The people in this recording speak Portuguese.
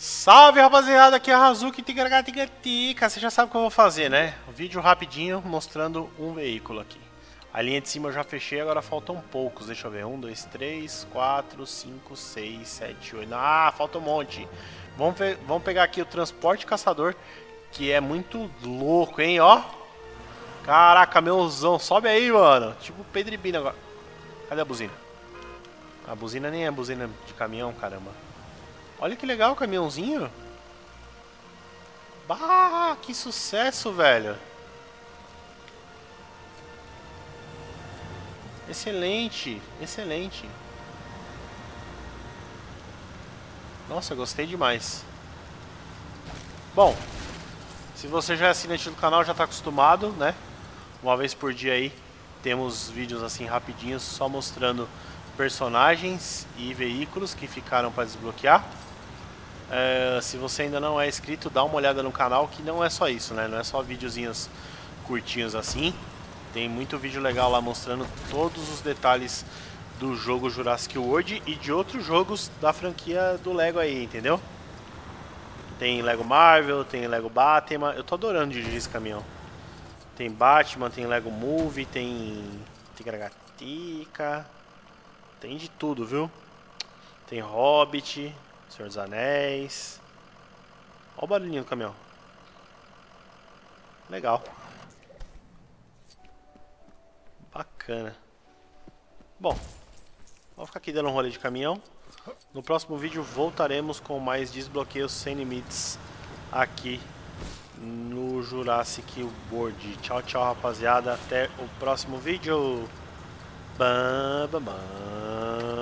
Salve rapaziada, aqui é a Hazuki Tigaragatigatica. Você já sabe o que eu vou fazer, né? Um vídeo rapidinho mostrando um veículo aqui. A linha de cima eu já fechei, agora faltam poucos. Deixa eu ver. Um, dois, três, quatro, cinco, seis, sete, oito. Ah, falta um monte. Vamos, ver, vamos pegar aqui o transporte caçador, que é muito louco, hein? Ó. Caraca, caminhãozão. Sobe aí, mano. Tipo Pedro Bina agora. Cadê a buzina? A buzina nem é buzina de caminhão, caramba. Olha que legal o caminhãozinho. Bah, que sucesso, velho. Excelente, excelente. Nossa, gostei demais. Bom, se você já é assinante do canal, já está acostumado, né? Uma vez por dia aí, temos vídeos assim rapidinhos, só mostrando personagens e veículos que ficaram para desbloquear. É, se você ainda não é inscrito, dá uma olhada no canal que não é só isso, né? Não é só videozinhos curtinhos assim. Tem muito vídeo legal lá mostrando todos os detalhes do jogo Jurassic World e de outros jogos da franquia do Lego aí, entendeu? Tem Lego Marvel, tem Lego Batman. Eu tô adorando dirigir esse caminhão. Tem Batman, tem Lego Movie, tem Tigragatica. Tem de tudo, viu? Tem Hobbit, Senhor dos Anéis. Olha o barulhinho do caminhão. Legal. Bacana. Bom, vamos ficar aqui dando um rolê de caminhão. No próximo vídeo voltaremos com mais desbloqueios sem limites aqui no Jurassic World. Tchau, tchau, rapaziada. Até o próximo vídeo. Bam, bam, bam.